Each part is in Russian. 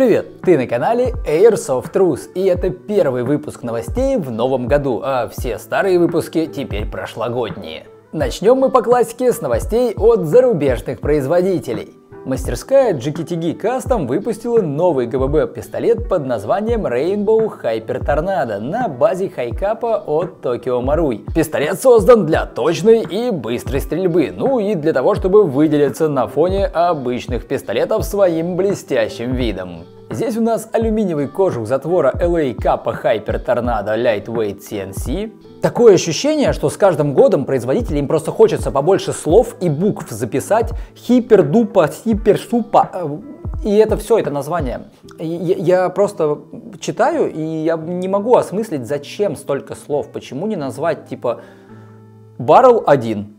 Привет! Ты на канале Airsoft Rus, и это первый выпуск новостей в новом году, а все старые выпуски теперь прошлогодние. Начнем мы по классике с новостей от зарубежных производителей. Мастерская GKTG Custom выпустила новый ГББ пистолет под названием Rainbow Hyper Tornado на базе хайкапа от Tokyo Marui. Пистолет создан для точной и быстрой стрельбы, ну и для того, чтобы выделиться на фоне обычных пистолетов своим блестящим видом. Здесь у нас алюминиевый кожух затвора LA Kappa Hyper Tornado Lightweight CNC. Такое ощущение, что с каждым годом производителям просто хочется побольше слов и букв записать. Хипердупа, хиперсупа. Э, и это все, это название. Я, просто читаю, и я не могу осмыслить, зачем столько слов. Почему не назвать типа Баррел 1?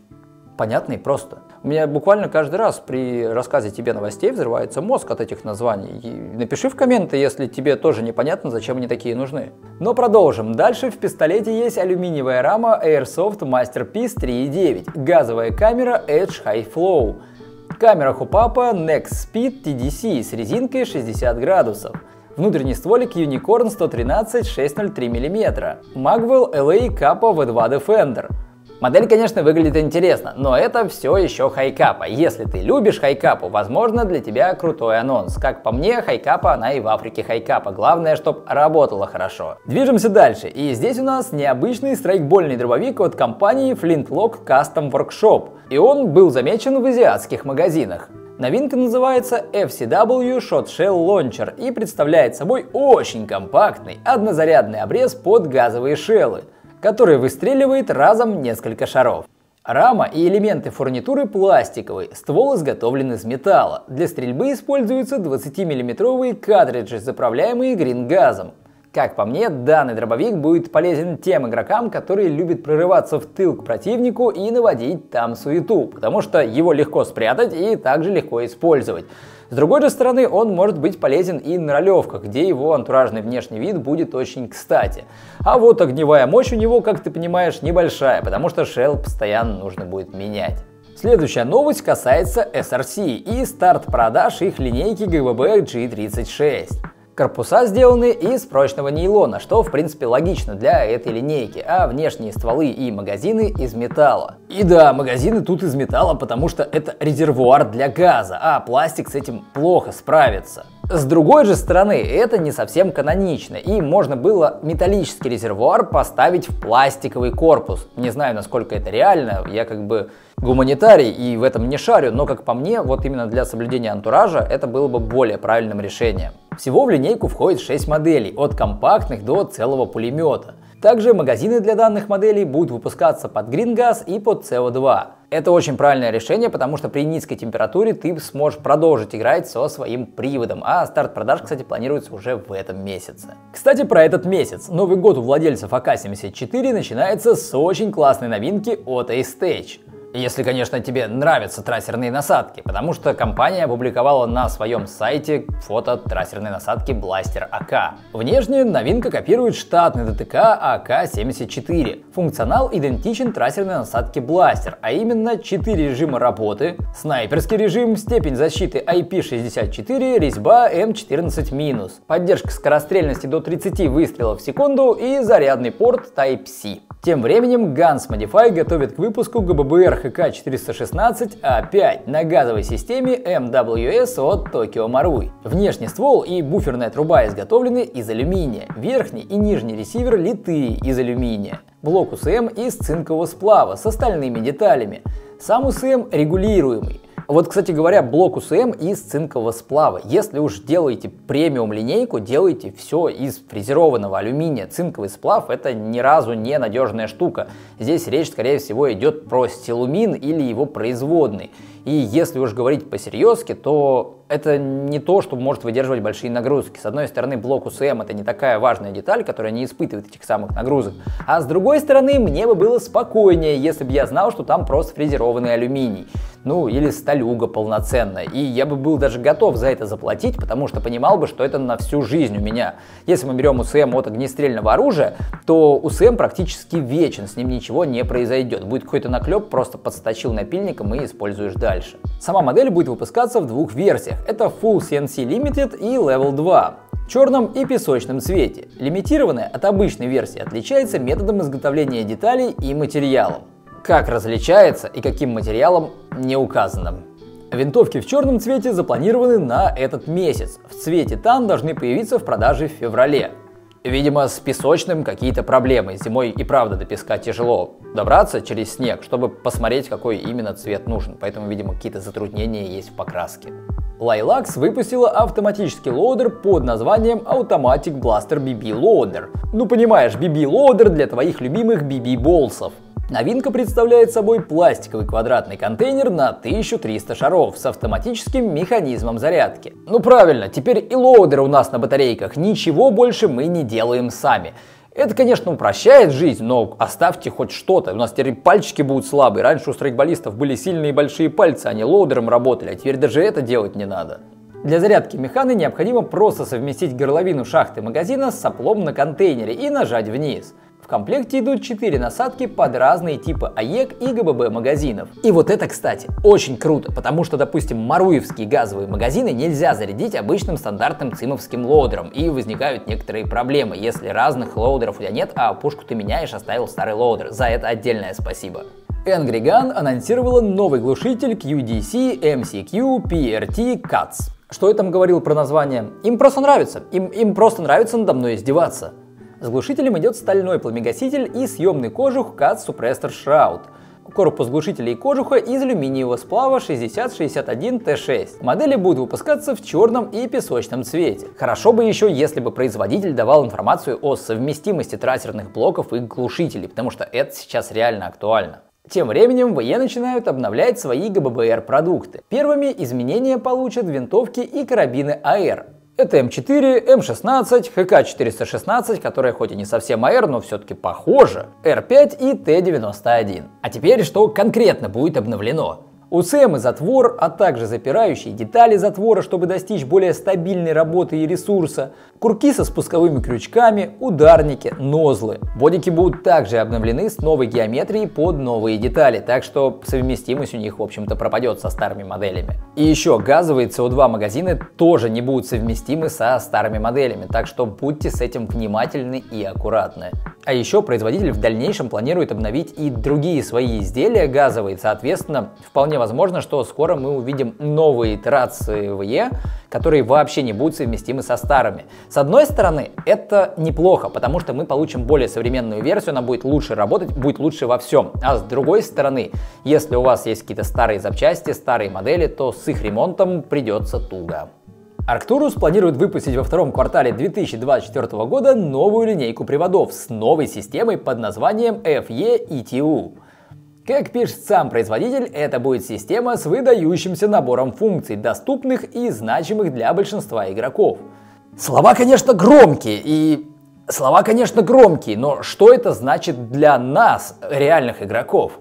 Понятно и просто. У меня буквально каждый раз при рассказе тебе новостей взрывается мозг от этих названий. И напиши в комменты, если тебе тоже непонятно, зачем они такие нужны. Но продолжим. Дальше в пистолете есть алюминиевая рама Airsoft Masterpiece 3.9, газовая камера Edge High Flow, камера хупапа Next Speed TDC с резинкой 60 градусов, Внутренний стволик Unicorn 113 603 мм. Magwell LA Kappa V2 Defender. Модель, конечно, выглядит интересно, но это все еще хайкапа. Если ты любишь хайкапу, возможно, для тебя крутой анонс. Как по мне, хайкапа, она и в Африке хайкапа. Главное, чтобы работала хорошо. Движемся дальше. И здесь у нас необычный страйкбольный дробовик от компании Flintlock Custom Workshop. И он был замечен в азиатских магазинах. Новинка называется FCW Shot Shell Launcher и представляет собой очень компактный однозарядный обрез под газовые шеллы который выстреливает разом несколько шаров. Рама и элементы фурнитуры пластиковые, ствол изготовлен из металла. Для стрельбы используются 20-мм картриджи, заправляемые грингазом. Как по мне, данный дробовик будет полезен тем игрокам, которые любят прорываться в тыл к противнику и наводить там суету, потому что его легко спрятать и также легко использовать. С другой же стороны, он может быть полезен и на ролевках, где его антуражный внешний вид будет очень кстати. А вот огневая мощь у него, как ты понимаешь, небольшая, потому что шелл постоянно нужно будет менять. Следующая новость касается SRC и старт продаж их линейки GBB G36. Корпуса сделаны из прочного нейлона, что в принципе логично для этой линейки, а внешние стволы и магазины из металла. И да, магазины тут из металла, потому что это резервуар для газа, а пластик с этим плохо справится. С другой же стороны, это не совсем канонично, и можно было металлический резервуар поставить в пластиковый корпус. Не знаю, насколько это реально, я как бы гуманитарий и в этом не шарю, но как по мне, вот именно для соблюдения антуража это было бы более правильным решением. Всего в линейку входит 6 моделей, от компактных до целого пулемета. Также магазины для данных моделей будут выпускаться под Gas и под CO2. Это очень правильное решение, потому что при низкой температуре ты сможешь продолжить играть со своим приводом, а старт продаж, кстати, планируется уже в этом месяце. Кстати, про этот месяц. Новый год у владельцев АК-74 начинается с очень классной новинки от A-Stage. Если, конечно, тебе нравятся трассерные насадки, потому что компания опубликовала на своем сайте фото трассерной насадки Blaster AK. Внешне новинка копирует штатный ДТК AK-74. Функционал идентичен трассерной насадке Blaster, а именно 4 режима работы, снайперский режим, степень защиты IP64, резьба M14-, поддержка скорострельности до 30 выстрелов в секунду и зарядный порт Type-C. Тем временем Guns Modify готовит к выпуску ГББР ХК-416А5 на газовой системе MWS от Tokyo Marui. Внешний ствол и буферная труба изготовлены из алюминия, верхний и нижний ресивер литые из алюминия. Блок УСМ из цинкового сплава с остальными деталями. Сам УСМ регулируемый. Вот, кстати говоря, блок УСМ из цинкового сплава. Если уж делаете премиум линейку, делайте все из фрезерованного алюминия. Цинковый сплав это ни разу не надежная штука. Здесь речь, скорее всего, идет про стилумин или его производный. И если уж говорить по-серьезки, то это не то, что может выдерживать большие нагрузки. С одной стороны, блок УСМ это не такая важная деталь, которая не испытывает этих самых нагрузок. А с другой стороны, мне бы было спокойнее, если бы я знал, что там просто фрезерованный алюминий. Ну, или сталюга полноценная. И я бы был даже готов за это заплатить, потому что понимал бы, что это на всю жизнь у меня. Если мы берем УСМ от огнестрельного оружия, то УСМ практически вечен, с ним ничего не произойдет. Будет какой-то наклеп, просто подсточил напильником и используешь дальше. Сама модель будет выпускаться в двух версиях. Это Full CNC Limited и Level 2 в черном и песочном цвете. Лимитированная от обычной версии отличается методом изготовления деталей и материалом. Как различается и каким материалом не указано. Винтовки в черном цвете запланированы на этот месяц. В цвете тан должны появиться в продаже в феврале. Видимо, с песочным какие-то проблемы. Зимой и правда до песка тяжело добраться через снег, чтобы посмотреть, какой именно цвет нужен. Поэтому, видимо, какие-то затруднения есть в покраске. Laylax выпустила автоматический лоудер под названием Automatic Blaster BB Loader. Ну понимаешь, BB Loader для твоих любимых BB balls ов. Новинка представляет собой пластиковый квадратный контейнер на 1300 шаров с автоматическим механизмом зарядки. Ну правильно, теперь и лоудеры у нас на батарейках, ничего больше мы не делаем сами. Это, конечно, упрощает жизнь, но оставьте хоть что-то. У нас теперь пальчики будут слабые. Раньше у страйкболистов были сильные большие пальцы, они лоудером работали, а теперь даже это делать не надо. Для зарядки механы необходимо просто совместить горловину шахты магазина с соплом на контейнере и нажать вниз комплекте идут 4 насадки под разные типы AEG и GBB магазинов. И вот это, кстати, очень круто, потому что, допустим, маруевские газовые магазины нельзя зарядить обычным стандартным цимовским loader ом, и возникают некоторые проблемы, если разных loader ов у тебя нет, а пушку ты меняешь, оставил старый loader. За это отдельное спасибо. Angry Gun анонсировала новый глушитель QDC MCQ PRT CUTS. Что я там говорил про название? Им просто нравится. Им, им просто нравится надо мной издеваться. С глушителем идет стальной пламегаситель и съемный кожух CAT Suppressor Shroud. Корпус глушителя и кожуха из алюминиевого сплава 6061T6. Модели будут выпускаться в черном и песочном цвете. Хорошо бы еще, если бы производитель давал информацию о совместимости трассерных блоков и глушителей, потому что это сейчас реально актуально. Тем временем ВЕ начинают обновлять свои ГББР продукты. Первыми изменения получат винтовки и карабины АР. Это М4, М16, ХК-416, которая хоть и не совсем АР, но все-таки похожа, Р5 и Т-91. А теперь что конкретно будет обновлено? УСМ и затвор, а также запирающие детали затвора, чтобы достичь более стабильной работы и ресурса, курки со спусковыми крючками, ударники, нозлы. Бодики будут также обновлены с новой геометрией под новые детали, так что совместимость у них, в общем-то, пропадет со старыми моделями. И еще газовые CO2 магазины тоже не будут совместимы со старыми моделями, так что будьте с этим внимательны и аккуратны. А еще производитель в дальнейшем планирует обновить и другие свои изделия газовые, соответственно, вполне возможно, что скоро мы увидим новые итерации VE, которые вообще не будут совместимы со старыми. С одной стороны, это неплохо, потому что мы получим более современную версию, она будет лучше работать, будет лучше во всем. А с другой стороны, если у вас есть какие-то старые запчасти, старые модели, то с их ремонтом придется туго. Arcturus планирует выпустить во втором квартале 2024 года новую линейку приводов с новой системой под названием FE ETU. Как пишет сам производитель, это будет система с выдающимся набором функций, доступных и значимых для большинства игроков. Слова, конечно, громкие, и слова, конечно, громкие, но что это значит для нас, реальных игроков?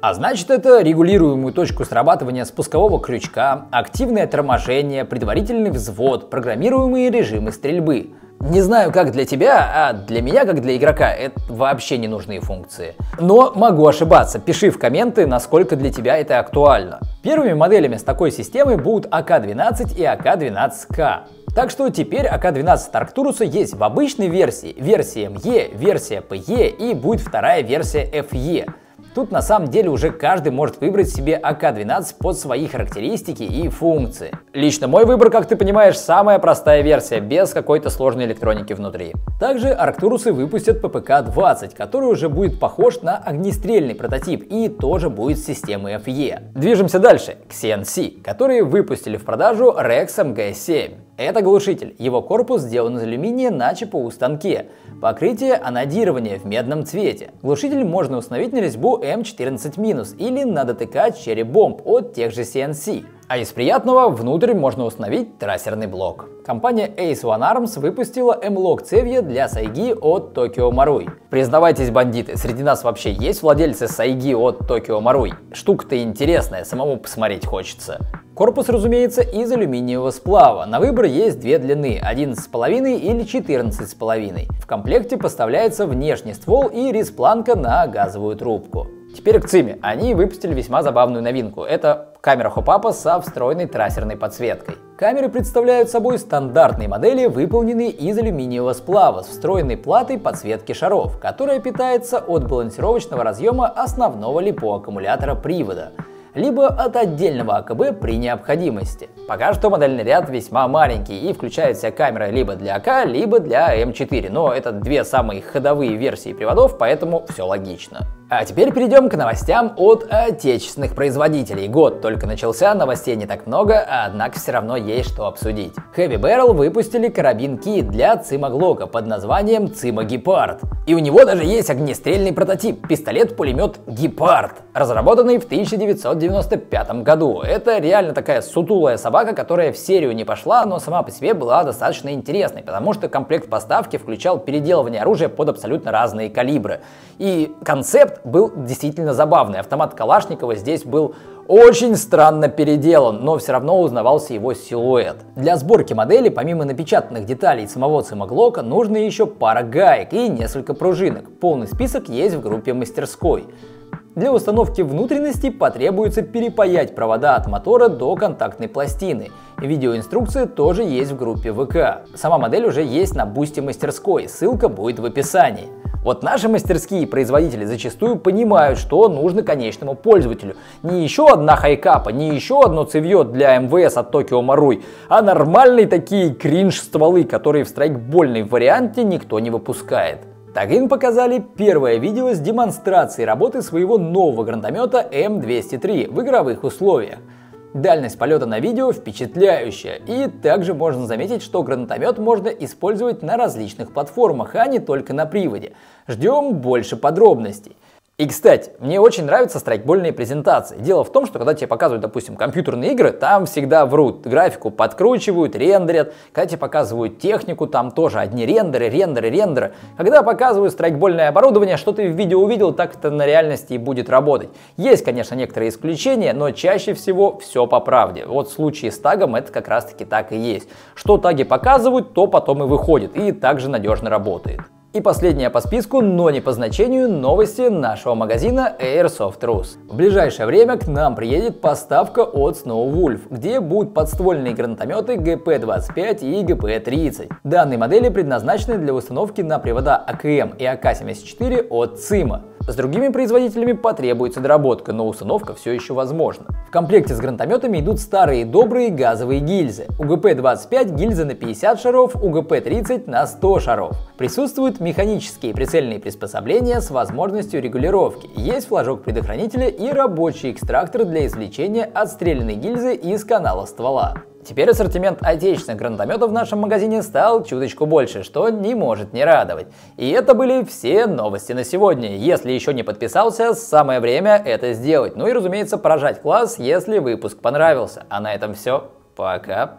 А значит это регулируемую точку срабатывания спускового крючка, активное торможение, предварительный взвод, программируемые режимы стрельбы – не знаю, как для тебя, а для меня, как для игрока, это вообще не нужные функции. Но могу ошибаться. Пиши в комменты, насколько для тебя это актуально. Первыми моделями с такой системой будут АК-12 и АК-12К. Так что теперь АК-12 Арктуруса есть в обычной версии, версия МЕ, версия ПЕ и будет вторая версия FE. Тут на самом деле уже каждый может выбрать себе АК-12 под свои характеристики и функции. Лично мой выбор, как ты понимаешь, самая простая версия, без какой-то сложной электроники внутри. Также Арктурусы выпустят ППК-20, который уже будет похож на огнестрельный прототип и тоже будет с системой FE. Движемся дальше, к CNC, которые выпустили в продажу Rex MG7. Это глушитель. Его корпус сделан из алюминия на ЧПУ станке. Покрытие анодирования в медном цвете. Глушитель можно установить на резьбу М14- или на ДТК Cherry Bomb от тех же CNC. А из приятного внутрь можно установить трассерный блок. Компания Ace One Arms выпустила M-Lock цевья для Сайги от Tokyo Marui. Признавайтесь, бандиты, среди нас вообще есть владельцы Сайги от Tokyo Marui? Штука-то интересная, самому посмотреть хочется. Корпус, разумеется, из алюминиевого сплава. На выбор есть две длины, 11,5 или 14,5. В комплекте поставляется внешний ствол и респланка на газовую трубку. Теперь к ЦИМе. Они выпустили весьма забавную новинку. Это камера Хопапа со встроенной трассерной подсветкой. Камеры представляют собой стандартные модели, выполненные из алюминиевого сплава с встроенной платой подсветки шаров, которая питается от балансировочного разъема основного липо-аккумулятора привода либо от отдельного АКБ при необходимости. Пока что модельный ряд весьма маленький и включает вся камера либо для АК, либо для М4, но это две самые ходовые версии приводов, поэтому все логично. А теперь перейдем к новостям от отечественных производителей. Год только начался, новостей не так много, однако все равно есть что обсудить. Heavy Barrel выпустили карабин Ки для Цима Глока под названием Цима Гепард. И у него даже есть огнестрельный прототип – пистолет-пулемет Гепард, разработанный в 1995 году. Это реально такая сутулая собака, которая в серию не пошла, но сама по себе была достаточно интересной, потому что комплект поставки включал переделывание оружия под абсолютно разные калибры. И концепт был действительно забавный. Автомат Калашникова здесь был очень странно переделан, но все равно узнавался его силуэт. Для сборки модели, помимо напечатанных деталей самого Цимоглока, нужно еще пара гаек и несколько пружинок. Полный список есть в группе мастерской. Для установки внутренности потребуется перепаять провода от мотора до контактной пластины. Видеоинструкция тоже есть в группе ВК. Сама модель уже есть на бусте мастерской, ссылка будет в описании. Вот наши мастерские производители зачастую понимают, что нужно конечному пользователю. Не еще одна хайкапа, не еще одно цевье для МВС от Tokyo Marui, а нормальные такие кринж-стволы, которые в страйкбольной варианте никто не выпускает. Так им показали первое видео с демонстрацией работы своего нового гранатомета М203 в игровых условиях. Дальность полета на видео впечатляющая, и также можно заметить, что гранатомет можно использовать на различных платформах, а не только на приводе. Ждем больше подробностей. И, кстати, мне очень нравятся страйкбольные презентации. Дело в том, что когда тебе показывают, допустим, компьютерные игры, там всегда врут. Графику подкручивают, рендерят. Когда тебе показывают технику, там тоже одни рендеры, рендеры, рендеры. Когда показывают страйкбольное оборудование, что ты в видео увидел, так это на реальности и будет работать. Есть, конечно, некоторые исключения, но чаще всего все по правде. Вот в случае с тагом это как раз таки так и есть. Что таги показывают, то потом и выходит, и также надежно работает. И последняя по списку, но не по значению, новости нашего магазина Airsoft Rus. В ближайшее время к нам приедет поставка от Snow Wolf, где будут подствольные гранатометы GP25 и GP30. Данные модели предназначены для установки на привода АКМ и АК-74 от ЦИМа. С другими производителями потребуется доработка, но установка все еще возможна. В комплекте с гранатометами идут старые добрые газовые гильзы. У ГП-25 гильзы на 50 шаров, у ГП-30 на 100 шаров. Присутствуют механические прицельные приспособления с возможностью регулировки. Есть флажок предохранителя и рабочий экстрактор для извлечения отстрелянной гильзы из канала ствола. Теперь ассортимент отечественных гранатометов в нашем магазине стал чуточку больше, что не может не радовать. И это были все новости на сегодня. Если еще не подписался, самое время это сделать. Ну и разумеется, поражать класс, если выпуск понравился. А на этом все. Пока.